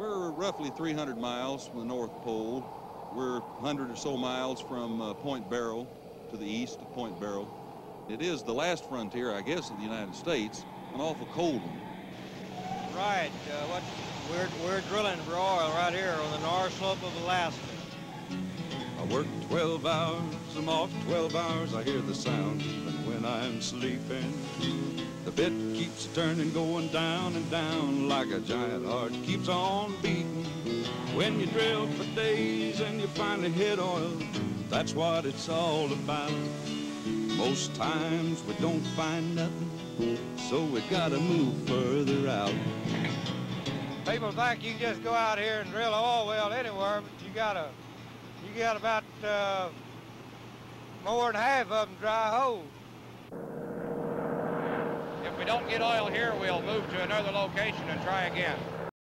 We're roughly 300 miles from the North Pole. We're 100 or so miles from uh, Point Barrow to the east of Point Barrow. It is the last frontier, I guess, of the United States, an awful cold one. Right. Uh, what we're, we're drilling for oil right here on the north slope of Alaska. I work 12 hours, I'm off 12 hours, I hear the sound even when I'm sleeping. Bit keeps turning, going down and down like a giant heart keeps on beating. When you drill for days and you finally hit oil, that's what it's all about. Most times we don't find nothing, so we gotta move further out. People think you can just go out here and drill an oil well anywhere, but you gotta, you got about uh, more than half of them dry holes. Don't get oil here, we'll move to another location and try again.